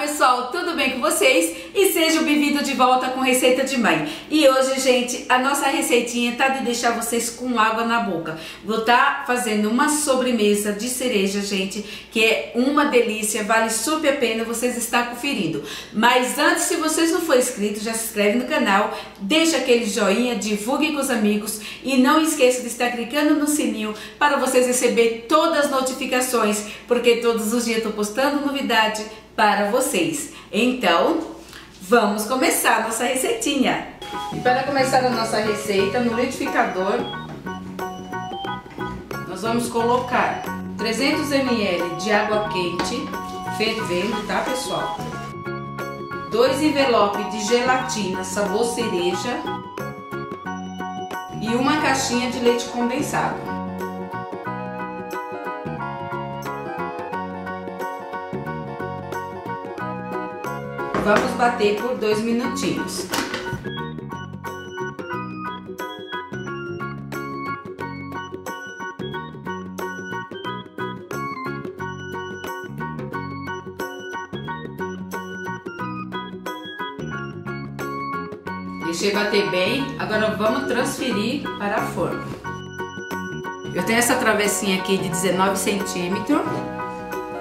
Pessoal, tudo bem com vocês? E sejam bem-vindos de volta com Receita de Mãe. E hoje, gente, a nossa receitinha tá de deixar vocês com água na boca. Vou estar tá fazendo uma sobremesa de cereja, gente, que é uma delícia, vale super a pena vocês estar conferindo. Mas antes, se vocês não forem inscritos, já se inscreve no canal, deixa aquele joinha, divulgue com os amigos e não esqueça de estar clicando no sininho para vocês receber todas as notificações, porque todos os dias eu tô postando novidade para vocês. Então, vamos começar a nossa receitinha. E para começar a nossa receita, no liquidificador, nós vamos colocar 300 ml de água quente, fervendo, tá pessoal? Dois envelopes de gelatina sabor cereja e uma caixinha de leite condensado. Vamos bater por dois minutinhos. Deixei bater bem, agora vamos transferir para a forma. Eu tenho essa travessinha aqui de 19 centímetros.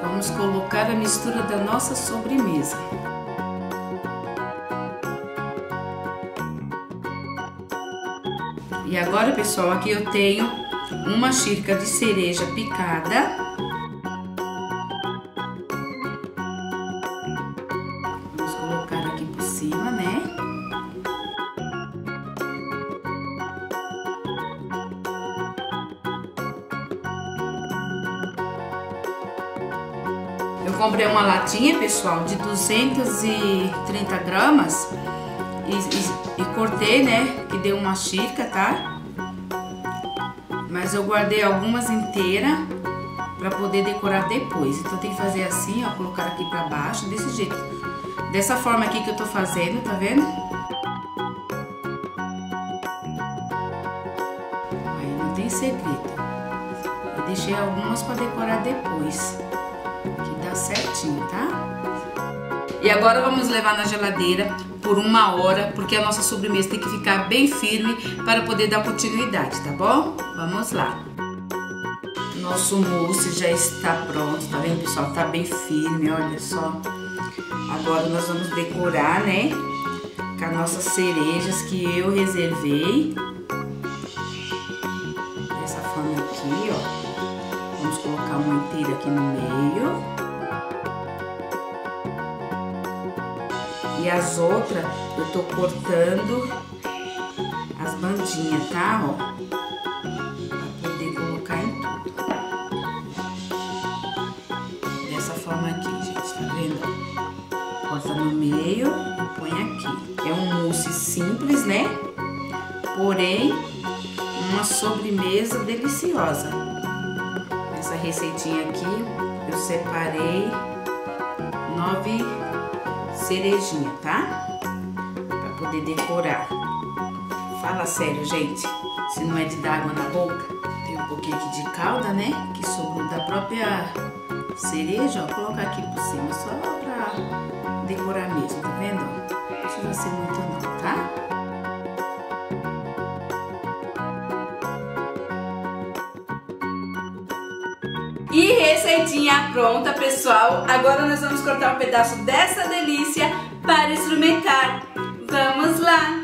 Vamos colocar a mistura da nossa sobremesa. E agora, pessoal, aqui eu tenho uma xícara de cereja picada. Vamos colocar aqui por cima, né? Eu comprei uma latinha, pessoal, de 230 gramas e, e, e cortei, né? Que deu uma xícara, tá? Mas eu guardei algumas inteiras pra poder decorar depois. Então tem que fazer assim, ó, colocar aqui pra baixo, desse jeito. Dessa forma aqui que eu tô fazendo, tá vendo? Aí não tem segredo. Eu deixei algumas pra decorar depois. Que dá certinho, tá? E agora vamos levar na geladeira por uma hora, porque a nossa sobremesa tem que ficar bem firme para poder dar continuidade, tá bom? Vamos lá. Nosso mousse já está pronto, tá vendo, pessoal? Tá bem firme, olha só. Agora nós vamos decorar, né? Com as nossas cerejas que eu reservei. Dessa forma aqui, ó. Vamos colocar uma inteira aqui no meio. E as outras eu tô cortando as bandinhas, tá? Ó. Pra poder colocar em tudo. Dessa forma aqui, gente, tá vendo? Corta no meio e põe aqui. É um mousse simples, né? Porém, uma sobremesa deliciosa. Essa receitinha aqui, eu separei nove cerejinha, tá? Pra poder decorar. Fala sério, gente. Se não é de dar água na boca. Tem um pouquinho aqui de calda, né? Que sobrou da própria cereja, ó. Colocar aqui por cima, só pra decorar mesmo, tá vendo? Não precisa ser muito não, E receitinha pronta, pessoal. Agora nós vamos cortar um pedaço dessa delícia para experimentar. Vamos lá!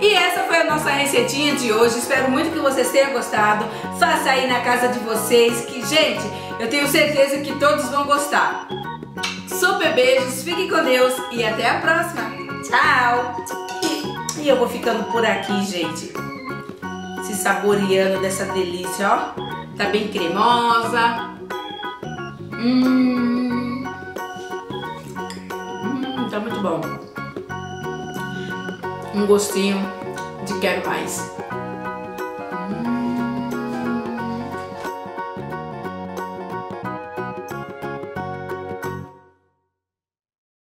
E essa foi a nossa receitinha de hoje. Espero muito que vocês tenham gostado. Faça aí na casa de vocês, que, gente, eu tenho certeza que todos vão gostar. Super beijos, fiquem com Deus e até a próxima. Tchau! E, eu vou ficando por aqui, gente. Se saboreando dessa delícia, ó. Tá bem cremosa. Hum, hum tá muito bom. Um gostinho de quero mais.